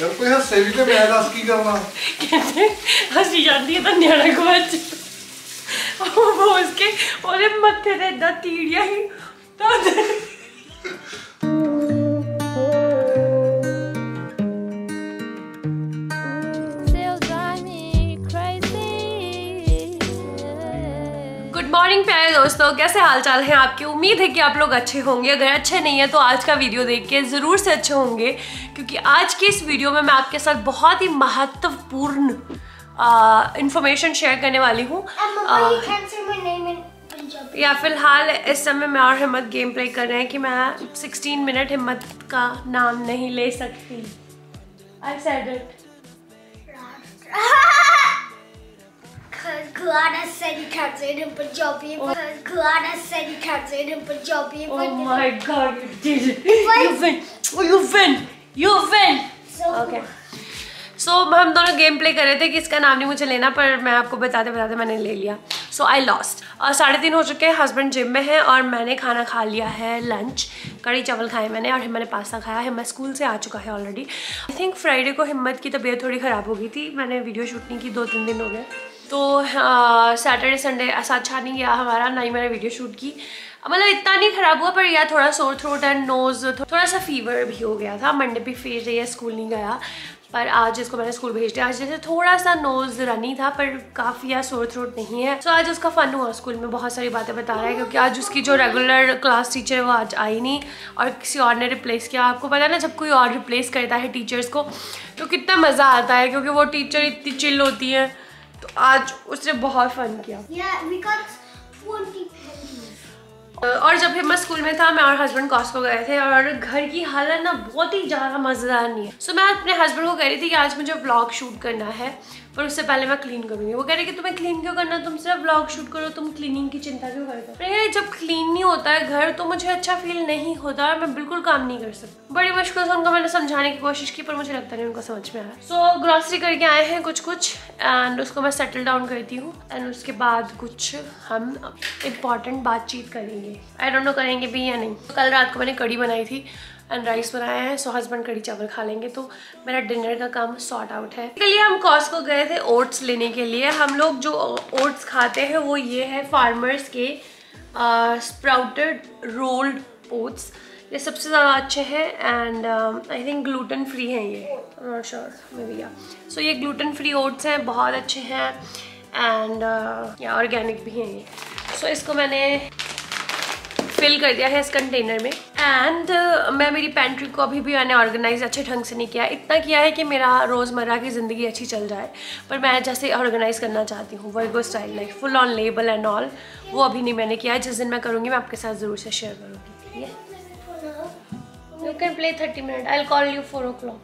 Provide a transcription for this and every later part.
ਯਾਰ ਕੋਈ ਹੱਸੇ ਵੀ ਤੇ ਮੈਂ ਦੱਸ ਕੀ ਕਰਨਾ ਕਹਿੰਦੇ ਹੱਸੀ ਜਾਂਦੀ ਹੈ ਤਾਂ ਨਿਆਣਾ ਗਵਾਚ ਉਹ ਬੋਸ ਕੇ ਉਹਦੇ ਮੱਥੇ ਤੇ ਏਦਾਂ ਤੀੜੀਆਂ ਹੀ ਤਾਂ मॉर्निंग प्यारे दोस्तों। कैसे हाल चाल हैं आपकी? उम्मीद है कि आप लोग अच्छे होंगे। अगर अच्छे नहीं है तो आज का वीडियो देख के ज़रूर से अच्छे होंगे क्योंकि आज की इस वीडियो में मैं आपके साथ बहुत ही महत्वपूर्ण इन्फॉर्मेशन शेयर करने वाली हूँ. या फ़िलहाल इस समय मैं और हिम्मत गेम प्ले कर रहे हैं कि मैं 16 मिनट हिम्मत का नाम नहीं ले सकती। I said it Said you can't say it in Punjabi. Glada said you can't say it in Punjabi. Oh my god, you did it. You win. Oh, you win. You win. So okay so हम दोनों game play कर रहे थे कि इसका नाम नहीं मुझे लेना पर मैं आपको बताते बताते मैंने ले लिया सो आई लॉस्ट और साढ़े तीन हो चुके हैं हस्बैंड जिम में है और मैंने खाना खा लिया है लंच कड़ी चावल खाए मैंने और हिम्मत ने पास्ता खाया है मैं स्कूल से आ चुका है ऑलरेडी आई थिंक फ्राइडे को हिम्मत की तबीयत थोड़ी ख़राब हो गई थी मैंने वीडियो शूट नहीं की दो तीन दिन हो गए तो सैटरडे संडे ऐसा अच्छा नहीं गया हमारा, ना ही मैंने वीडियो शूट की। मतलब इतना नहीं खराब हुआ, पर यार थोड़ा सोर थ्रोट एंड नोज़ थोड़ा सा फीवर भी हो गया था। मंडे भी फिर रही है स्कूल नहीं गया, पर आज इसको मैंने स्कूल भेज दिया। आज जैसे थोड़ा सा नोज़ रनी था, पर काफ़ी यार सोर थ्रोट नहीं है। तो आज उसका फन हुआ स्कूल में, बहुत सारी बातें बता रहा है, क्योंकि आज उसकी जो रेगुलर क्लास टीचर है, वो आज आई नहीं, और किसी और ने रिप्लेस किया। आपको पता है ना, जब कोई और रिप्लेस करता है टीचर्स को तो कितना मज़ा आता है, क्योंकि वो टीचर इतनी चिल होती है। आज उसने बहुत फन किया। Yeah, we got 20 pennies. और जब भी मैं स्कूल में था मैं और हस्बैंड कॉस्को गए थे और घर की हालत ना बहुत ही ज़्यादा मज़ेदार नहीं है। सो so, मैं अपने हस्बैंड को कह रही थी कि आज मुझे व्लॉग शूट करना है। पर उससे पहले मैं क्लीन करूँगी। वो कह रहे कि तुम्हें क्लीन क्यों करना? तुम सिर्फ़ व्लॉग शूट करो, तुम क्लीनिंग की चिंता क्यों करते हो? जब क्लीन नहीं होता है घर तो मुझे अच्छा फील नहीं होता और मैं बिल्कुल काम नहीं कर सकती। बड़ी मुश्किल से उनको मैंने समझाने की कोशिश की, पर मुझे लगता नहीं उनको समझ में आया। सो ग्रॉसरी करके आए हैं कुछ कुछ एंड उसको मैं सेटल डाउन करती हूँ। एंड उसके बाद कुछ हम इंपॉर्टेंट बातचीत करेंगे। आई डोंट नो करेंगे भी या नहीं। कल रात को मैंने कड़ी बनाई थी। एंड राइस बनाया है सो हस्बैंड कड़ी चावल खा लेंगे तो मेरा डिनर का काम सॉर्ट आउट है। इसके लिए हम कॉस्को गए थे ओट्स लेने के लिए। हम लोग जो ओट्स खाते हैं वो ये है फार्मर्स के स्प्राउटेड रोल्ड ओट्स ये सबसे ज़्यादा अच्छे हैं and I think gluten free हैं ये। श्योर मे बी या सो ये ग्लूटन फ्री ओट्स हैं बहुत अच्छे हैं एंड या ऑर्गेनिक भी हैं ये। सो so, इसको मैंने फिल कर दिया है इस कंटेनर में। एंड uh, मैं मेरी पेंट्री को अभी भी मैंने ऑर्गेनाइज अच्छे ढंग से नहीं किया। इतना किया है कि मेरा रोज़मर्रा की ज़िंदगी अच्छी चल जाए। पर मैं जैसे ऑर्गेनाइज करना चाहती हूँ Virgo style like full on label and all वो अभी नहीं मैंने किया है। जिस दिन मैं करूँगी मैं आपके साथ ज़रूर से शेयर करूँगी। You can play thirty minute I call you four o'clock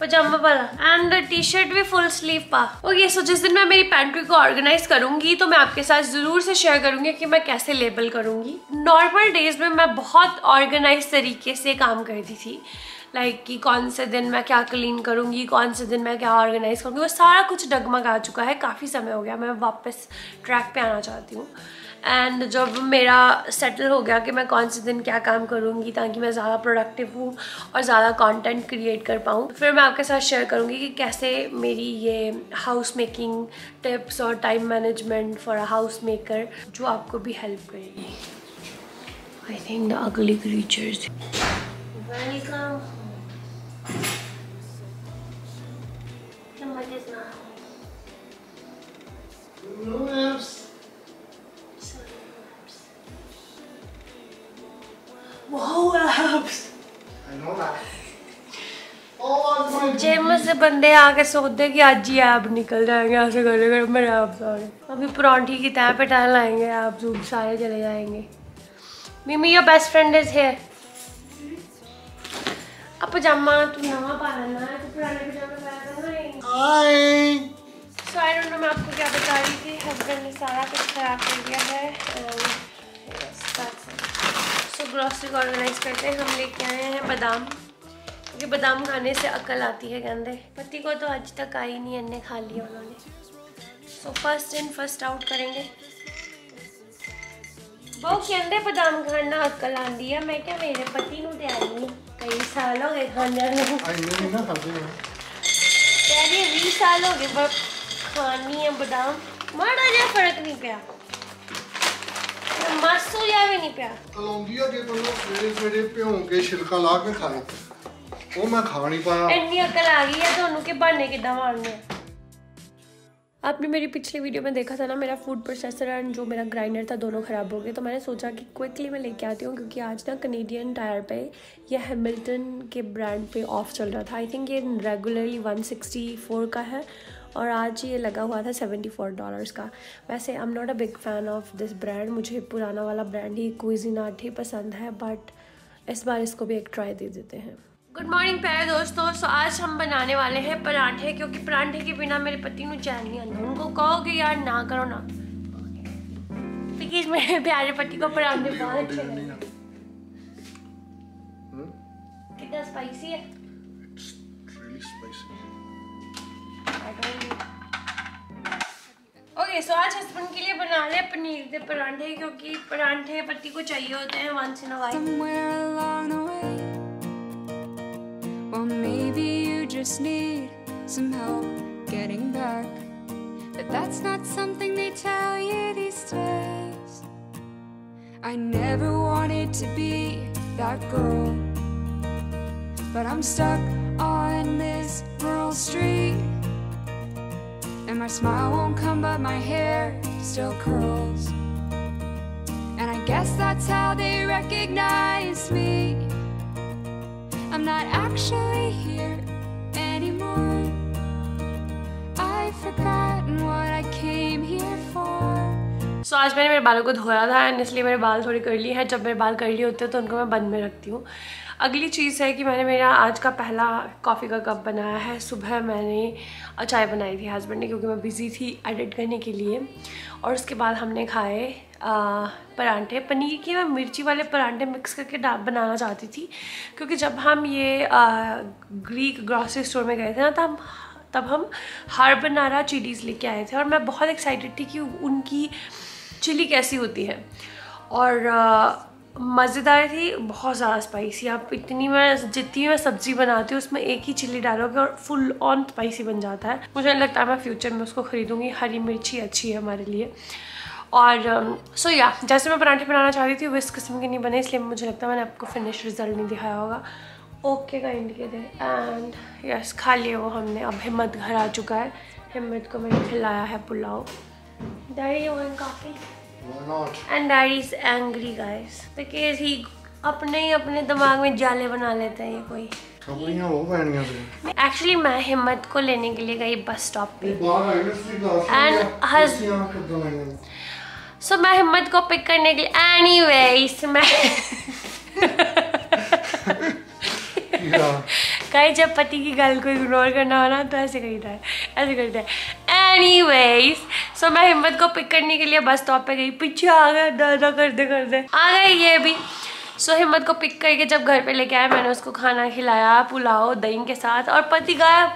पजामा वाला। एंड टी शर्ट भी फुल स्लीव पा ओके सो जिस दिन मैं मेरी पेंट्री को ऑर्गेनाइज करूँगी तो मैं आपके साथ ज़रूर से शेयर करूँगी कि मैं कैसे लेबल करूँगी। नॉर्मल डेज़ में मैं बहुत ऑर्गेनाइज तरीके से काम करती थी। लाइक like, कि कौन से दिन मैं क्या क्लीन करूँगी कौन से दिन मैं क्या ऑर्गेनाइज करूँगी वो सारा कुछ डगमग आ चुका है। काफ़ी समय हो गया मैं वापस ट्रैक पे आना चाहती हूँ। एंड जब मेरा सेटल हो गया कि मैं कौन से दिन क्या काम करूँगी ताकि मैं ज़्यादा प्रोडक्टिव हूँ और ज़्यादा कंटेंट क्रिएट कर पाऊँ फिर मैं आपके साथ शेयर करूँगी कि कैसे मेरी ये हाउस मेकिंग टिप्स और time management for a house maker जो आपको भी हेल्प करेगी। I think the ugly creatures welcome से बंदे आके सोचते कि आज ही ऐप निकल जाएँगे ऐसे करे करे मेरे ऐप सारे अभी परांठी की तय पे टहल आएँगे ऐप जूम सारे चले जाएँगे। Mimi your best friend is here अब पजामा तू नवा पा लेना है तो पुराने पजामे पाया था ना Hi. So I don't know मैं आपको क्या बता रही थी हस्बैंड ने सारा कुछ खराब कर दिया है सो ग्रॉसरी ऑर्गेनाइज करते हैं हम लेके आए हैं बादाम। क्योंकि बादाम खाने से अकल आती है कहते पति को तो आज तक आई नहीं अन्य खा लिया उन्होंने so first in first out करेंगे बहुत कहते बादाम खाना अकल आती है मैं क्या मेरे पति ਨੂੰ ਤੇ ਆਈ ਨਹੀਂ कई साल हो गए खाने वाले आई नहीं ना खाते हैं यार ये 20 साल हो गए पर खानी है बादाम माड़ा जिहा फर्क नहीं ਪਿਆ ਮਸੂ ਜਿਹਾ ਵੀ ਨਹੀਂ ਪਿਆ ਕਲੌਂਜੀ ਅੱਗੇ ਤੋਂ ਸਵੇਰੇ ਸਵੇਰੇ ਭਿਉਂ ਕੇ ਛਿਲਕਾ ਲਾ ਕੇ ਖਾਏ ਉਹ ਮੈਂ ਖਾ ਨਹੀਂ ਪਾਇਆ ਇੰਨੀ ਅਕਲ ਆ ਗਈ ਹੈ ਤੁਹਾਨੂੰ ਕਿ ਬਹਾਨੇ ਕਿੱਦਾਂ ਮਾਰਨੇ ਆ आपने मेरी पिछली वीडियो में देखा था ना मेरा फूड प्रोसेसर एंड जो मेरा ग्राइंडर था दोनों ख़राब हो गए तो मैंने सोचा कि क्विकली मैं लेके आती हूँ क्योंकि आज ना कनेडियन टायर पे या हैमिल्टन के ब्रांड पे ऑफ चल रहा था आई थिंक ये रेगुलरली 164 का है और आज ये लगा हुआ था 74 डॉलर्स का वैसे I am not a big fan of this brand मुझे पुराना वाला ब्रांड ही कुइजिनाट ही पसंद है बट इस बार इसको भी एक ट्राई दे देते हैं गुड मॉर्निंग प्यारे दोस्तों। सो आज हम बनाने वाले हैं पराठे क्योंकि पराठे के बिना मेरे पति को चैन नहीं आता। उनको कहो कि यार ना करो ना। प्लीज़ मेरे प्यारे पति को पराठे बहुत अच्छे लगते कितना स्पाइसी है। ओके सो आज हस्बैंड के लिए बना रहे पनीर के पराठे क्योंकि पराठे पति को चाहिए होते हैं once in a while Well, maybe you just need some help getting back. But that's not something they tell you these days. I never wanted to be that girl. But I'm stuck on this rural street. And my smile won't come, but my hair still curls. And I guess that's how they recognize me. I'm not actually here anymore. I've forgotten what I came here for. So so, आज मैंने मेरे बालों को धोया था and इसलिए मेरे बाल थोड़ी कर ली है जब मेरे बाल कर लिए होते हैं तो उनको मैं बंद में रखती हूँ अगली चीज़ है कि मैंने मेरा आज का पहला कॉफ़ी का कप बनाया है। सुबह मैंने चाय बनाई थी हस्बैंड ने क्योंकि मैं बिज़ी थी एडिट करने के लिए। और उसके बाद हमने खाए आ, परांठे। पनीर के मैं मिर्ची वाले परांठे मिक्स करके बनाना चाहती थी। क्योंकि जब हम ये आ, ग्रीक ग्रॉसरी स्टोर में गए थे ना तब तब हम हार्बनारा चिलीज़ लेके आए थे। और मैं बहुत एक्साइटेड थी कि उनकी चिली कैसी होती है। और मज़ेदार थी, बहुत ज़्यादा स्पाइसी आप इतनी मैं, जितनी मैं सब्ज़ी बनाती हूँ, उसमें एक ही चिल्ली डालोगे और फुल ऑन स्पाइसी बन जाता है। मुझे लगता मैं फ्यूचर में उसको ख़रीदूँगी। हरी मिर्ची अच्छी है हमारे लिए। और सो या जैसे मैं पराठे बनाना चाह रही थी, वो इस किस्म के नहीं बने, इसलिए मुझे लगता है मैंने आपको फिनिश रिज़ल्ट नहीं दिखाया होगा। ओके का इंडिकेटर एंड यस खा लिए वो हमने। अब हिम्मत घर आ चुका है। हिम्मत को मैंने खिलाया है pulao. Want coffee And daddy angry guys. He अपने ही अपने दिमाग में जाले बना लेता है ये कोई। एक्चुअली मैं हिम्मत को लेने के लिए गई बस स्टॉप पे। एंड सो मैं। हिम्मत को पिक करने के लिए एनी वे मैं कहीं जब पति की गल को इग्नोर करना हो ना तो ऐसे करता है। ऐसे करता है। एनी सो मैं हिम्मत को पिक करने के लिए बस स्टॉप पे गई। पीछे आ गए दादा करते करते। आ गए ये भी। सो हिम्मत को पिक करके जब घर पे लेके आए मैंने उसको खाना खिलाया पुलाव दही के साथ और पति गायब।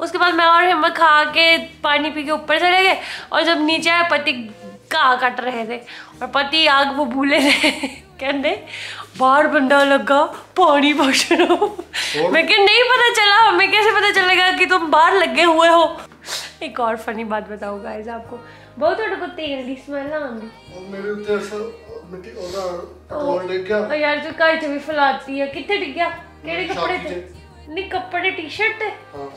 उसके बाद मैं और हिम्मत खा के पानी पी के ऊपर चले गए और जब नीचे आए पति घाह कट रहे थे और पति आग वो भूले थे। कहते बाहर बंदा लगा पानी रहा मैं क्या नहीं पता चला हमें कैसे पता चलेगा कि तुम बाहर लगे हुए हो? एक और फनी बात बताऊँ गाइस आपको। बहुत थोड़ा को तेल की स्मेल ना आंदी और मेरे ऊपर ऐसा मिट्टी और पेट्रोल डिग गया और यार जो काई च भी फैलाती है किथे डिग गया केड़े कपड़े थे नहीं कपड़े टी-शर्ट थे हाँ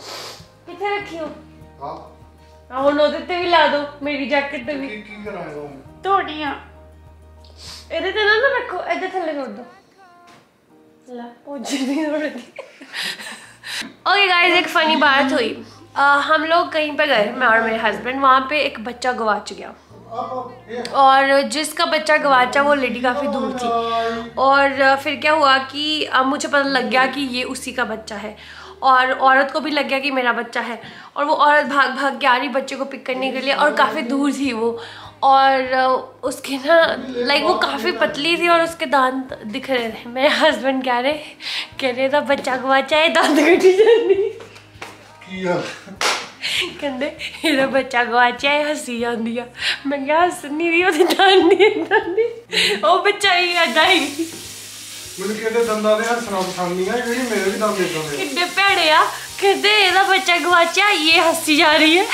किथे रखियो हाँ। हाँ और ओदे ते भी ला दो मेरी जैकेट ते भी। तो की की कराएगा तोड़ियाँ एरे ਤੇ ना रखो ਇਹਦੇ ਥੱਲੇ ਸੁੱਟ दो ला ओ जी ओके गाइस एक फनी बात हुई। आ, हम लोग कहीं पे गए मैं और मेरे हस्बैंड वहाँ पे एक बच्चा गवाच गया। और जिसका बच्चा गवाचा वो लेडी काफ़ी दूर थी। और फिर क्या हुआ कि अब मुझे पता लग गया कि ये उसी का बच्चा है। और औरत को भी लग गया कि मेरा बच्चा है। और वो औरत भाग भाग के आ रही बच्चे को पिक करने के लिए और काफ़ी दूर थी वो। और उसके ना लाइक वो काफ़ी पतली थी और उसके दांत दिख रहे थे। मेरे हस्बैंड कह रहे कह रहे था बच्चा गवाचा है दांत कटी जानी ਕਹਿੰਦੇ ਇਹਦਾ ਬੱਚਾ ਗਵਾਚਿਆ ਹੈ ਹੱਸੀ ਜਾਂਦੀ ਆ ਮੈਂ ਕਿਹਾ ਹੱਸ ਨਹੀਂ ਰਹੀ ਉਹਦੇ ਦੰਦ ਨਹੀਂ ਦੰਦ ਉਹ ਬੱਚਾ ਹੀ ਏਦਾਂ ਹੀ ਮੈਨੂੰ ਕਿਹਦੇ ਦੰਦਾਂ ਦੇ ਹੱਸਣਾ ਪਸੰਦ ਨਹੀਂ ਆ ਕਿਉਂਕਿ ਮੇਰੇ ਵੀ ਦੰਦ ਇਦਾਂ ਦੇ कितने भैड़े आ कहते ਇਹਦਾ बच्चा गवाचा ये हंसी जा रही है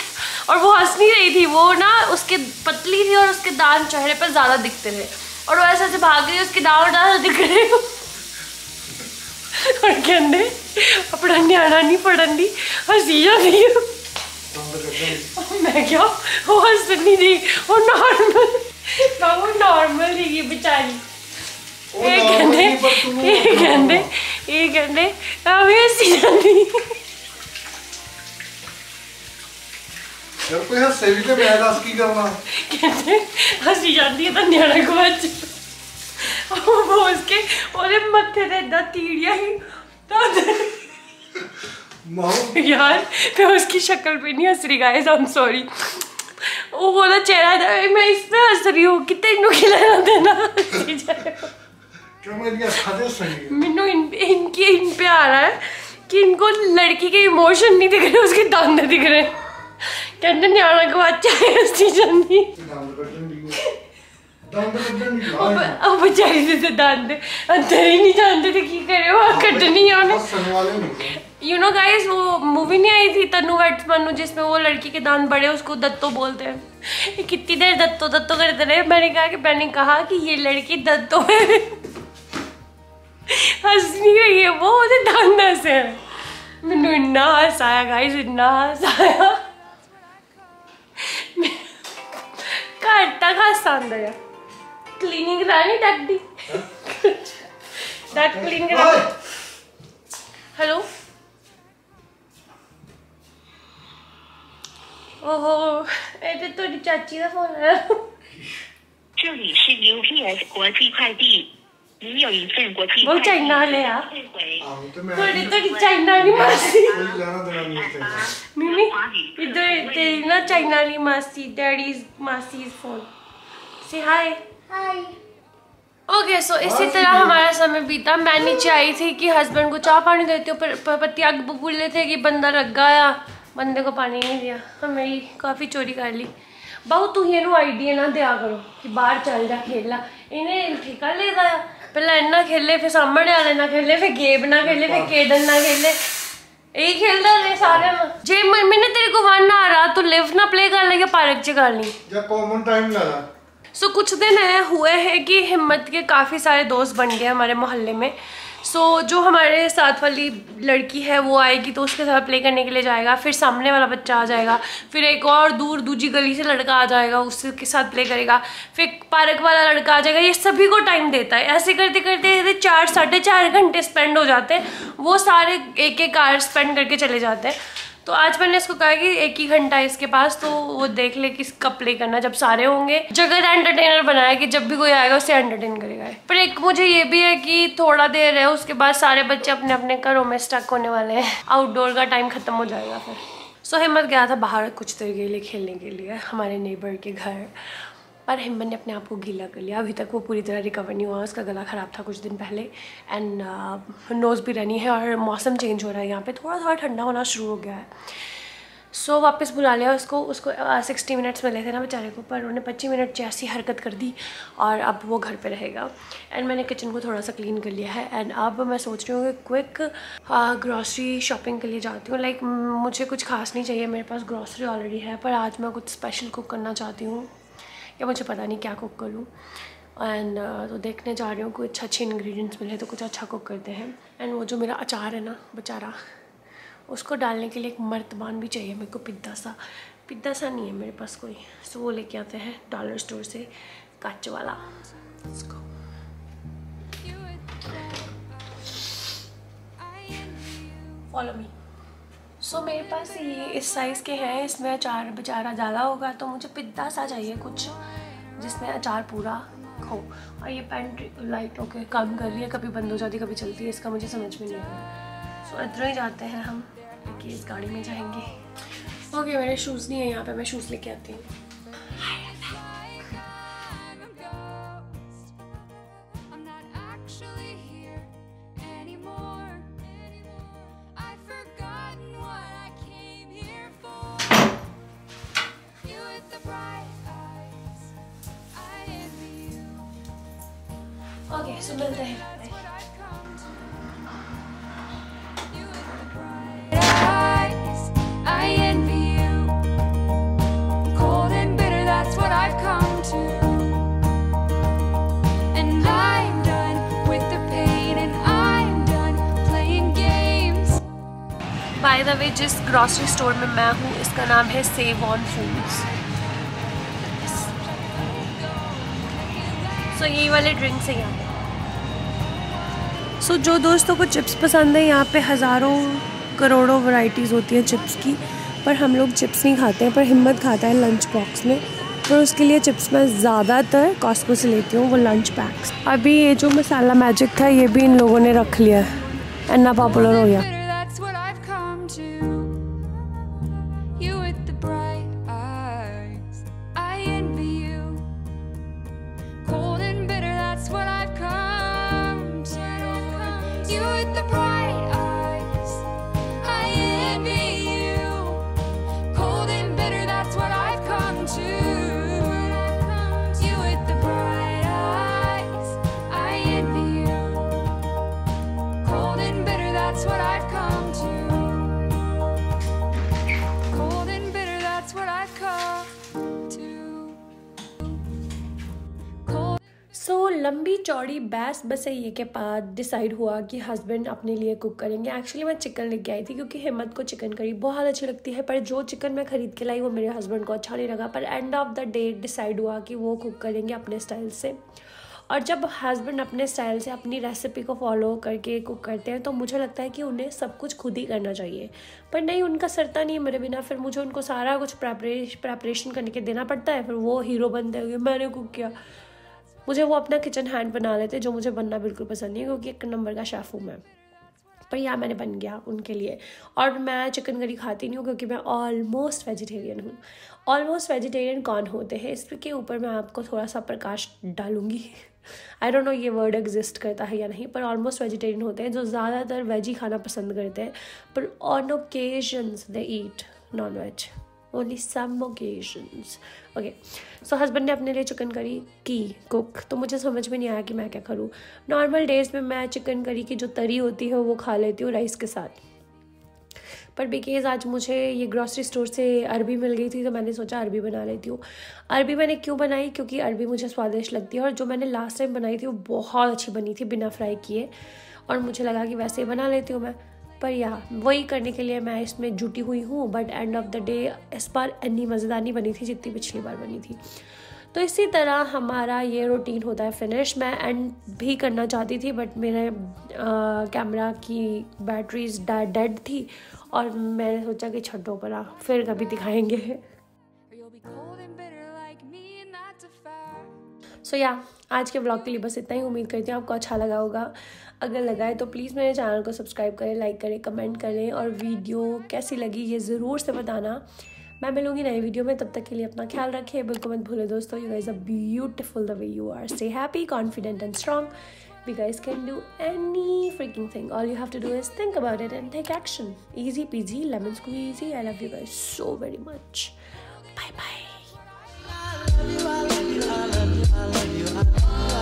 और वो हंस नहीं रही थी वो ना उसके पतली थी और उसके दांत चेहरे पर ज्यादा दिखते थे और वो ऐसे ऐसे भाग रही उसके दांत दांत दिख रहे और कहते अपना न्याणा नहीं पढ़न दी हंसी जा रही है ਦੰਦ ਕੱਢਣ मैं क्या वो हंस नहीं रही वो नॉर्मल वो नॉर्मल थी ये बेचारी ਉਹ ਇਹ normal ਕਹਿੰਦੇ ਨਹੀਂ, ਪਰ ਤੂੰ ਇਹ ਕਹਿੰਦੇ ਇਹ ਕਹਿੰਦੇ ਆਵੇਂ ਹੱਸੀ ਜਾਂਦੀ ਯਾਰ ਕੋਈ ਹੱਸੇ ਵੀ ਤੇ ਮੈਂ ਦੱਸ ਕੀ ਕਰਨਾ ਕਹਿੰਦੇ ਹੱਸੀ ਜਾਂਦੀ ਹੈ ਤਾਂ ਨਿਆਣਾ ਗਵਾਚ ਉਹ ਬੋਸ ਕੇ ਉਹਦੇ ਮੱਥੇ ਤੇ ਏਦਾਂ ਤੀੜੀਆਂ ਹੀ ਤਾਂ ਮਾਂ यार मैं उसकी शक्ल पे नहीं हंस रही गाइस आई एम सॉरी वो बोला चेहरा था मैं इस पे हंस रही हूँ कि तेनू की लेना देना मैनू इन इनके इन पे आ रहा है कि इनको लड़की के इमोशन नहीं दिख रहे उसके दांत दिख रहे कहते न्याणा को अच्छा है हँसी जानी ਦੰਦ ਕੱਢਣ ਦੀ ਦੰਦ ਕੱਢਣ ਦੀ अब बेचारी से तो दांत अंदर ही नहीं जानते थे की करे वो कटनी है उन्हें ਹੱਸਣ ਵਾਲੇ ਨਹੀਂ यू नो गाइस वो मूवी नहीं आई थी तनु वेट्स मनु जिसमें वो लड़की के दांत बड़े उसको दत्तो बोलते हैं ये कितनी देर दत्तो दत्तो करते रहे मैंने कहा कि मैंने कहा कि ये लड़की दत्तो है हंस नहीं रही है वो ਉਹਦੇ दांत हंसे हैं ਮੈਨੂੰ ਇੰਨਾ ਹਸਾਇਆ ਗਾਇਸ ਇੰਨਾ ਹਸਾਇਆ ਘਰ ਤੱਕ ਹਸਾਉਂਦਾ ਆ क्लीनिंग रानी डक दी। डक क्लीनिंग हेलो ओहो ये तो चाची का फ़ोन है चाइना मासी। चाइना मासी डैडीज फ़ोन से हाय Hi. ओके सो इसी तरह हमारा समय बीता मैं नीचे आई थी कि हस्बैंड को चाय पानी देती हूँ पर पर पति आग बोल रहे थे कि बंदा लग गया बंदे को पानी नहीं दिया हम मेरी काफ़ी चोरी कर ली बहु तू ਇਹਨੂੰ ਆਈਡੀਆ ਨਾ ਦਿਆ ਕਰੋ ਕਿ ਬਾਹਰ ਚੱਲ ਜਾ ਖੇਲਾ ਇਹਨੇ ਠੇਕਾ ਲੈਦਾ ਆ ਪਹਿਲਾਂ ਇੰਨਾ ਖੇਲੇ ਫਿਰ ਸਾਹਮਣੇ ਵਾਲੇ ਨਾਲ ਖੇਲੇ ਫਿਰ ਗੇਬ ਨਾ ਖੇਲੇ ਫਿਰ ਕੇਡਨ ਨਾ ਖੇਲੇ ਇਹ ਖੇਲਦਾ ਨੇ ਸਾਰਿਆਂ ਨਾਲ ਜੇ ਮ- ਮੈਨੇ ਤੇਰੇ को वन आ रहा तो लिव ना प्ले कर लेंगे पार्क च कर ली ਜਾਂ ਕਾਮਨ ਟਾਈਮ ਲੈ ਲੈ सो so, कुछ दिन है हुए हैं कि हिम्मत के काफ़ी सारे दोस्त बन गए हमारे मोहल्ले में। सो so, जो हमारे साथ वाली लड़की है वो आएगी तो उसके साथ प्ले करने के लिए जाएगा फिर सामने वाला बच्चा आ जाएगा फिर एक और दूर दूजी गली से लड़का आ जाएगा उसके साथ प्ले करेगा फिर पार्क वाला लड़का आ जाएगा। ये सभी को टाइम देता है। ऐसे करते करते चार साढ़े चार घंटे स्पेंड हो जाते हैं। वो सारे एक एक आवर स्पेंड करके चले जाते हैं। तो आज मैंने इसको कहा कि एक ही घंटा है इसके पास तो वो देख ले किस कब प्ले करना जब सारे होंगे जगह एंटरटेनर बनाया कि जब भी कोई आएगा, उसे एंटरटेन करेगा। पर एक मुझे ये भी है कि थोड़ा देर है, उसके बाद सारे बच्चे अपने अपने घरों में स्टक होने वाले हैं। आउटडोर का टाइम खत्म हो जाएगा फिर। सो हिम्मत गया था बाहर कुछ देर के लिए खेलने के लिए, हमारे नेबर के घर। पर हिम्मत ने अपने आप को गीला कर लिया। अभी तक वो पूरी तरह रिकवर नहीं हुआ उसका गला ख़राब था कुछ दिन पहले। एंड नोज़ भी रनी है और मौसम चेंज हो रहा है यहाँ पे। थोड़ा थोड़ा ठंडा होना शुरू हो गया है। सो so, वापस बुला लिया उसको। उसको सिक्सटी मिनट्स मिले थे ना बेचारे को पर उन्होंने पच्चीस मिनट जैसी हरकत कर दी और अब वो घर पे रहेगा। एंड मैंने किचन को थोड़ा सा क्लीन कर लिया है। एंड अब मैं सोच रही हूँ कि क्विक ग्रॉसरी शॉपिंग के लिए जाती हूँ। लाइक like, मुझे कुछ खास नहीं चाहिए मेरे पास ग्रॉसरी ऑलरेडी है पर आज मैं कुछ स्पेशल कुक करना चाहती हूँ। या मुझे पता नहीं क्या कुक करूँ। एंड uh, तो देखने जा रही हूँ कुछ अच्छे इंग्रेडिएंट्स मिले तो कुछ अच्छा कुक करते हैं। एंड वो जो मेरा अचार है ना बेचारा उसको डालने के लिए एक मर्तबान भी चाहिए मेरे को पिद्दा सा। पिद्दा सा नहीं है मेरे पास कोई। सो वो लेके आते हैं डॉलर स्टोर से काच वाला. फॉलो मी सो so, मेरे पास ये इस साइज़ के हैं इसमें अचार बेचारा ज़्यादा होगा तो मुझे पिद्दा सा चाहिए कुछ जिसमें अचार पूरा हो। और ये पैंट लाइट ओके काम कर रही है कभी बंद हो जाती है कभी चलती है इसका मुझे समझ में नहीं आ रहा सो इधर ही जाते हैं हम कि इस गाड़ी में जाएँगे। ओके okay, मेरे शूज़ नहीं है यहाँ पे मैं शूज़ लेके आती हूँ। सो मिलते जिस ग्रॉसरी स्टोर में मैं हूँ, इसका नाम है सेव ऑन फूड्स सो यही वाले ड्रिंक्स हैं यहाँ सो जो दोस्तों को चिप्स पसंद है, यहाँ पे हज़ारों करोड़ों वैरायटीज़ होती हैं चिप्स की, पर हम लोग चिप्स नहीं खाते हैं, पर हिम्मत खाता है लंच बॉक्स में। पर उसके लिए चिप्स मैं ज़्यादातर कॉस्को से लेती हूँ, वो लंच पैक्स अभी ये जो मसाला मैजिक था, ये भी इन लोगों ने रख लिया है। इतना पॉपुलर हो गया। सो so, लंबी चौड़ी बहस बस ये के बाद डिसाइड हुआ कि हस्बैंड अपने लिए कुक करेंगे। एक्चुअली मैं चिकन लेके आई थी क्योंकि हिम्मत को चिकन करी। बहुत अच्छी लगती है पर जो चिकन मैं ख़रीद के लाई वो मेरे हस्बैंड को अच्छा नहीं लगा। पर end of the day decide हुआ कि वो कुक करेंगे अपने स्टाइल से। और जब हस्बैंड अपने स्टाइल से अपनी रेसिपी को फॉलो करके कुक करते हैं तो मुझे लगता है कि उन्हें सब कुछ खुद ही करना चाहिए। पर नहीं उनका सरता नहीं है मेरे बिना। फिर मुझे उनको सारा कुछ प्रेपरेश प्रेपरेशन करने के देना पड़ता है। फिर वो हीरो बनते हैं मैंने कुक किया। मुझे वो अपना किचन हैंड बना लेते जो मुझे बनना बिल्कुल पसंद नहीं है, क्योंकि एक नंबर का शेफ़ हूँ मैं। पर यहाँ मैंने बन गया उनके लिए। और मैं चिकन करी खाती नहीं हूँ, क्योंकि मैं ऑलमोस्ट वेजिटेरियन हूँ। ऑलमोस्ट वेजिटेरियन कौन होते हैं? इसके ऊपर मैं आपको थोड़ा सा प्रकाश डालूँगी। आई डोंट नो ये वर्ड एग्जिस्ट करता है या नहीं, पर ऑलमोस्ट वेजिटेरियन होते हैं, जो ज़्यादातर वेज ही खाना पसंद करते हैं। पर on occasions they eat non veg only some occasions okay so husband ने अपने लिए चिकन करी की कुक तो मुझे समझ में नहीं आया कि मैं क्या करूँ. नॉर्मल डेज़ में मैं चिकन करी की जो तरी होती है, वो खा लेती हूँ राइस के साथ. पर बिकेज़ आज मुझे ये ग्रॉसरी स्टोर से अरबी मिल गई थी तो मैंने सोचा अरबी बना लेती हूँ. अरबी मैंने क्यों बनाई? क्योंकि अरबी मुझे स्वादिष्ट लगती है और जो मैंने लास्ट टाइम बनाई थी, वो बहुत अच्छी बनी थी बिना फ्राई किए. और मुझे लगा कि वैसे ही बना लेती हूँ मैं. पर या वही करने के लिए मैं इसमें जुटी हुई हूँ but end of the day इस बार इतनी मज़ेदार नहीं बनी थी जितनी पिछली बार बनी थी। तो इसी तरह हमारा ये रूटीन होता है फिनिश मैं एंड भी करना चाहती थी बट मेरे कैमरा की बैटरीज डेड थी और मैंने सोचा कि छड्डो पड़ा फिर कभी दिखाएँगे. सो so, या yeah, आज के ब्लॉग के लिए बस इतना ही उम्मीद करती हूँ आपको अच्छा लगा होगा अगर लगा है तो प्लीज़ मेरे चैनल को सब्सक्राइब करें लाइक करें कमेंट करें और वीडियो कैसी लगी ये ज़रूर से बताना मैं मिलूँगी नई वीडियो में तब तक के लिए अपना ख्याल रखें बिल्कुल मत भूलें दोस्तों you guys a beautiful the way you are stay happy confident and strong We guys can do any freaking thing. All you have to do is think about it and take action. Easy peasy, lemon squeezy. I love you guys so very much. Bye bye. you are.